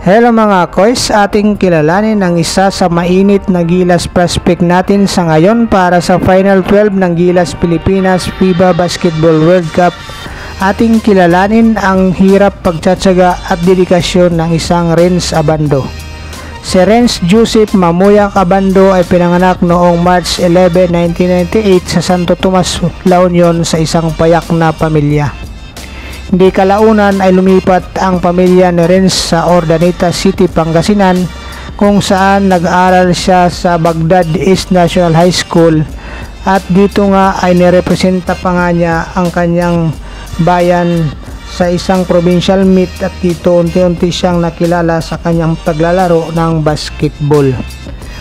Hello mga koys, ating kilalanin ang isa sa mainit na Gilas prospect natin sa ngayon para sa Final 12 ng Gilas Pilipinas FIBA Basketball World Cup. Ating kilalanin ang hirap pagtsatsaga at dedikasyon ng isang Renz Abando. Si Renz Joseph Mamuyak Abando ay pinanganak noong March 11, 1998 sa Santo Tomas, La Union sa isang payak na pamilya. Hindi kalaunan ay lumipat ang pamilya ni Renz sa Ordaneta City, Pangasinan kung saan nag-aaral siya sa Baghdad East National High School at dito nga ay nirepresenta pa nga niya ang kanyang bayan sa isang provincial meet at dito unti-unti siyang nakilala sa kanyang paglalaro ng basketball.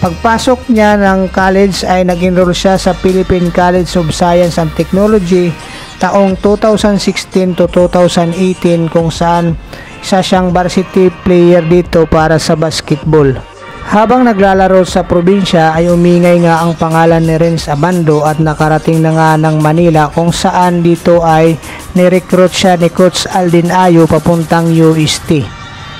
Pagpasok niya ng college ay nag-enroll siya sa Philippine College of Science and Technology taong 2016 to 2018 kung saan isa siyang varsity player dito para sa basketball. Habang naglalaro sa probinsya ay umingay nga ang pangalan ni Renz Abando at nakarating na nga ng Manila kung saan dito ay nirecruit siya ni Coach Aldin Ayo papuntang UST.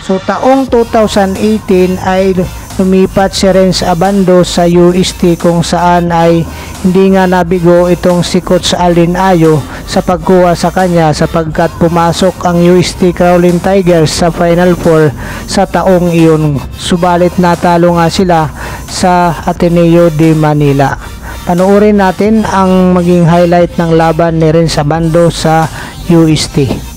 So taong 2018 ay lumipat si Renz Abando sa UST kung saan ay hindi nga nabigo itong si Coach Alin Ayo sa pagkuha sa kanya sapagkat pumasok ang UST Crowlin Tigers sa Final Four sa taong iyon. Subalit natalo nga sila sa Ateneo de Manila. Panoorin natin ang maging highlight ng laban ni Renz Abando sa UST.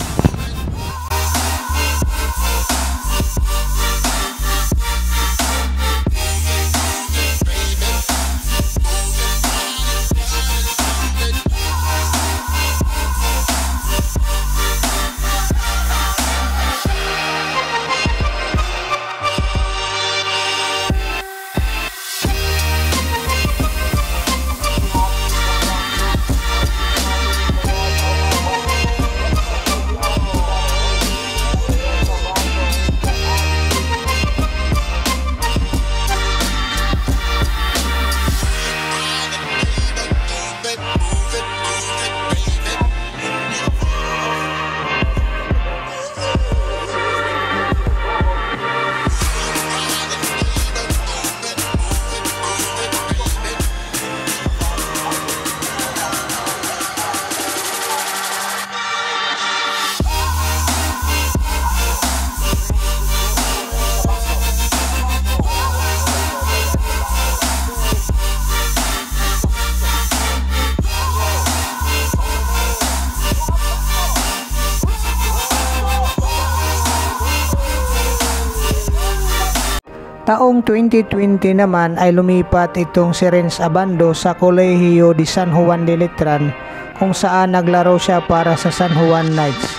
Taong 2020 naman ay lumipat itong si Renz Abando sa Colegio de San Juan de Letran kung saan naglaro siya para sa San Juan Knights.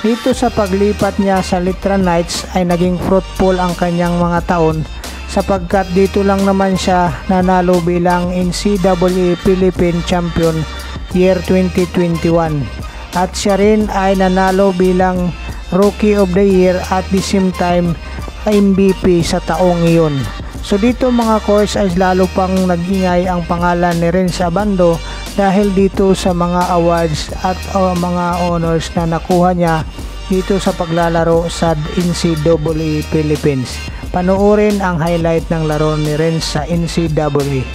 Dito sa paglipat niya sa Letran Knights ay naging fruitful ang kanyang mga taon sapagkat dito lang naman siya nanalo bilang NCAA Philippine Champion year 2021 at siya rin ay nanalo bilang Rookie of the Year at the same time MVP sa taong iyon. So dito mga course ay lalo pang nagingay ang pangalan ni Renz Abando dahil dito sa mga awards at uh, mga honors na nakuha niya dito sa paglalaro sa NCAA Philippines. Panoorin ang highlight ng laro ni Renz sa NCAA.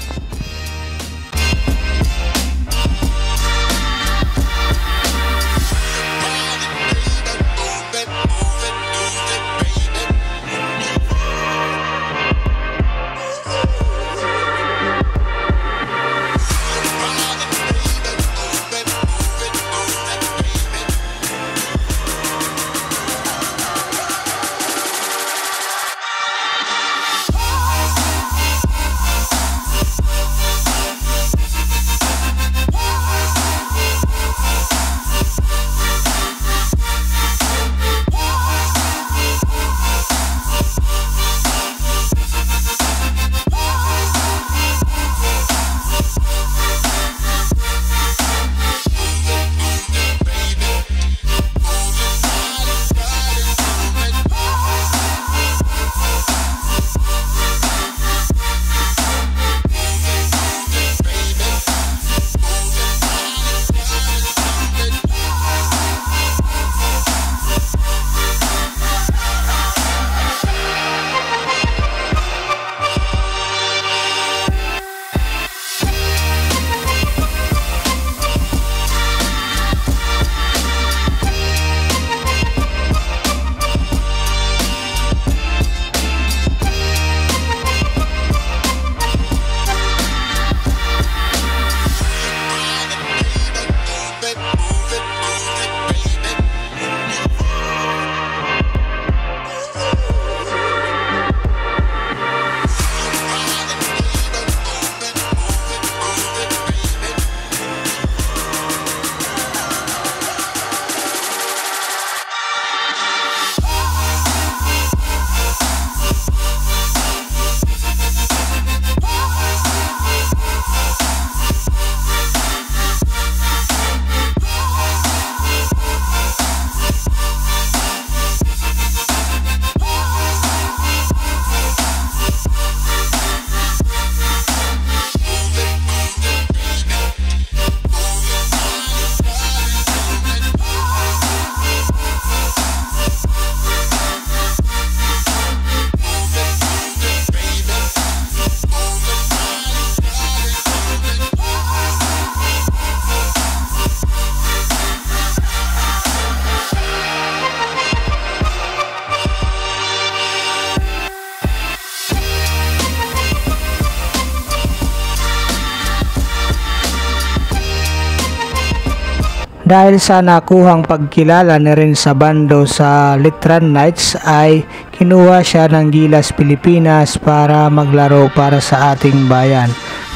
Dahil sa nakuhang pagkilala ni rin sa bando sa Litran Knights ay kinuha siya ng Gilas Pilipinas para maglaro para sa ating bayan.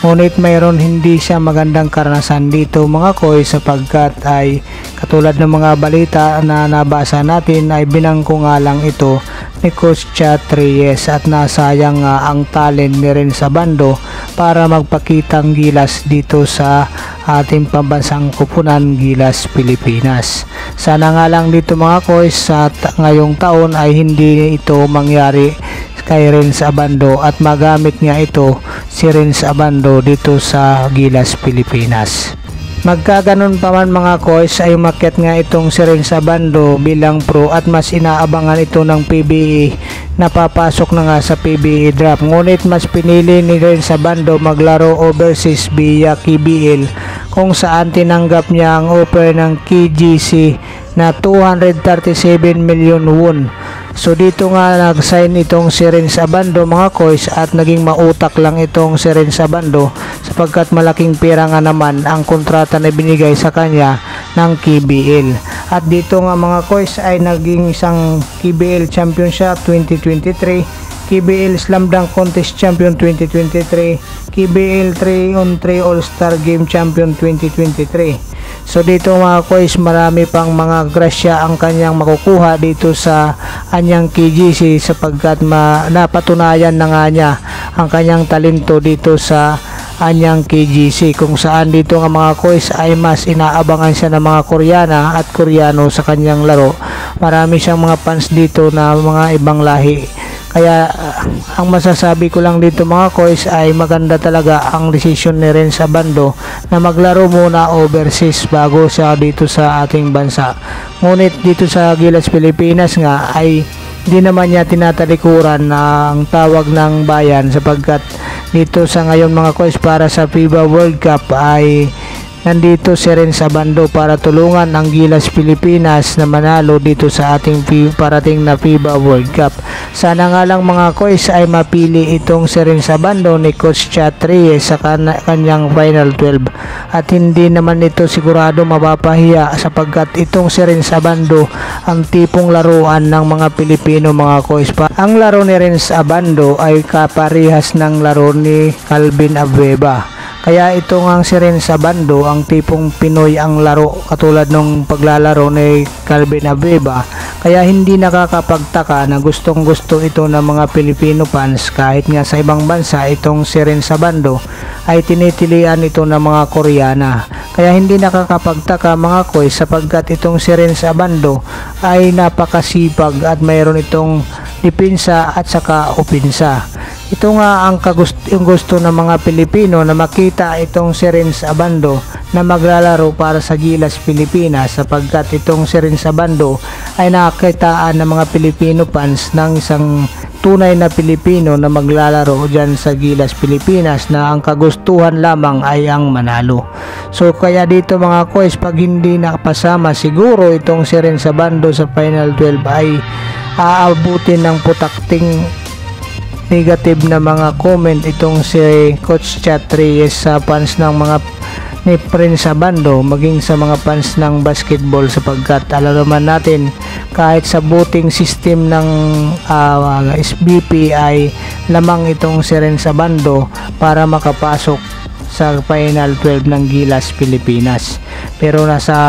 Ngunit mayroon hindi siya magandang karanasan dito mga koy sapagkat ay katulad ng mga balita na nabasa natin ay binangko nga lang ito ni Coach Chat Reyes at nasayang nga ang talent ni rin sa bando para magpakitang gilas dito sa ating pambansang kupunan Gilas Pilipinas. Sana nga lang dito mga koy sa ngayong taon ay hindi ito mangyari kay Renz Abando at magamit niya ito si Renz Abando dito sa Gilas, Pilipinas. Magkaganon pa man mga koys ay umakyat nga itong si Renz Abando bilang pro at mas inaabangan ito ng PBE na papasok na nga sa PBE draft. Ngunit mas pinili ni Renz Abando maglaro overseas via KBL kung saan tinanggap niya ang offer ng KGC na 237 million won So dito nga nag-sign itong si Renz Abando mga koys at naging mautak lang itong si Renz Abando sapagkat malaking pera nga naman ang kontrata na binigay sa kanya ng KBL. At dito nga mga koys ay naging isang KBL champion siya 2023, KBL Slam Dunk Contest Champion 2023, KBL 3 on 3 All-Star Game Champion 2023. So dito mga koys marami pang mga grasya ang kanyang makukuha dito sa anyang KGC sapagkat ma, napatunayan na nga niya ang kanyang talento dito sa anyang KGC kung saan dito nga mga koys ay mas inaabangan siya ng mga Koreana at Koreano sa kanyang laro. Marami siyang mga fans dito na mga ibang lahi kaya uh, ang masasabi ko lang dito mga koys ay maganda talaga ang decision ni Ren sa bando na maglaro muna overseas bago siya dito sa ating bansa. Ngunit dito sa Gilas Pilipinas nga ay hindi naman niya tinatalikuran ng tawag ng bayan sapagkat dito sa ngayon mga koys para sa FIBA World Cup ay Nandito si Ren sa bando para tulungan ang Gilas Pilipinas na manalo dito sa ating parating na FIBA World Cup. Sana nga lang mga koys ay mapili itong si Ren sa bando ni Coach Chatri sa kan kanyang Final 12 at hindi naman ito sigurado mapapahiya sapagkat itong si Ren sa bando ang tipong laruan ng mga Pilipino mga koys. Ang laro ni Ren Abando ay kaparihas ng laro ni Calvin Abueva kaya ito nga si Ren sa ang tipong Pinoy ang laro katulad nung paglalaro ni Calvin Abueva. Kaya hindi nakakapagtaka na gustong gusto ito ng mga Filipino fans kahit nga sa ibang bansa itong si Ren sa bando ay tinitilian ito ng mga Koreana. Kaya hindi nakakapagtaka mga koy sapagkat itong si Ren sa bando ay napakasipag at mayroon itong dipinsa at saka opinsa. Ito nga ang kagust yung gusto ng mga Pilipino na makita itong si Renz Abando na maglalaro para sa Gilas Pilipinas sapagkat itong si Renz Abando ay nakakitaan ng mga Pilipino fans ng isang tunay na Pilipino na maglalaro dyan sa Gilas Pilipinas na ang kagustuhan lamang ay ang manalo. So kaya dito mga koys pag hindi nakapasama siguro itong si Renz Abando sa Final 12 ay aabutin ng putakting negative na mga comment itong si Coach Chat Reyes sa fans ng mga ni Prince Abando maging sa mga fans ng basketball sapagkat alam naman natin kahit sa voting system ng uh, ah, SBP ay lamang itong si Ren Sabando para makapasok sa Final 12 ng Gilas Pilipinas. Pero nasa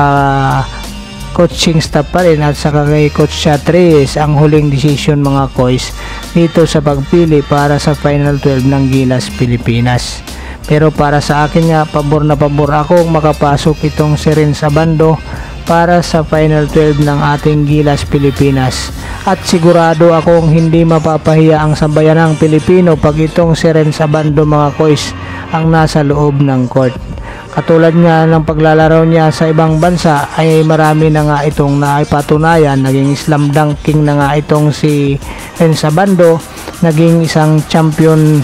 coaching staff pa rin at saka kay Coach Chatres ang huling decision mga koys dito sa pagpili para sa Final 12 ng Gilas Pilipinas. Pero para sa akin nga, pabor na pabor ako makapasok itong si Ren Sabando para sa Final 12 ng ating Gilas Pilipinas. At sigurado akong hindi mapapahiya ang sambayanang Pilipino pag itong si Ren Sabando mga koys ang nasa loob ng court. Katulad nga ng paglalaro niya sa ibang bansa ay marami na nga itong naipatunayan. Naging slam dunking na nga itong si Enza Bando. Naging isang champion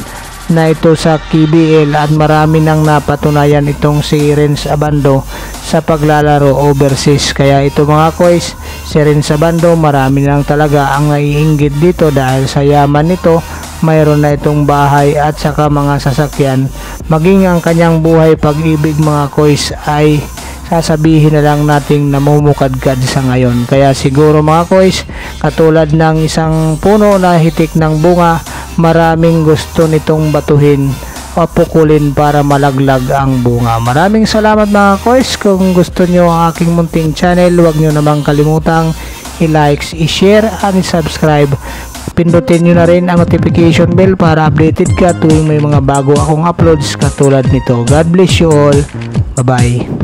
na ito sa KBL at marami nang napatunayan itong si Renz Abando sa paglalaro overseas. Kaya ito mga koys, si Renz Abando marami nang talaga ang naiinggit dito dahil sa yaman nito mayroon na itong bahay at saka mga sasakyan maging ang kanyang buhay pag-ibig mga koys ay sasabihin na lang nating namumukadkad sa ngayon. Kaya siguro mga kois, katulad ng isang puno na hitik ng bunga, maraming gusto nitong batuhin o pukulin para malaglag ang bunga. Maraming salamat mga kois. Kung gusto nyo ang aking munting channel, huwag nyo namang kalimutang i-like, i-share, and i-subscribe. Pindutin nyo na rin ang notification bell para updated ka tuwing may mga bago akong uploads katulad nito. God bless you all. Bye-bye.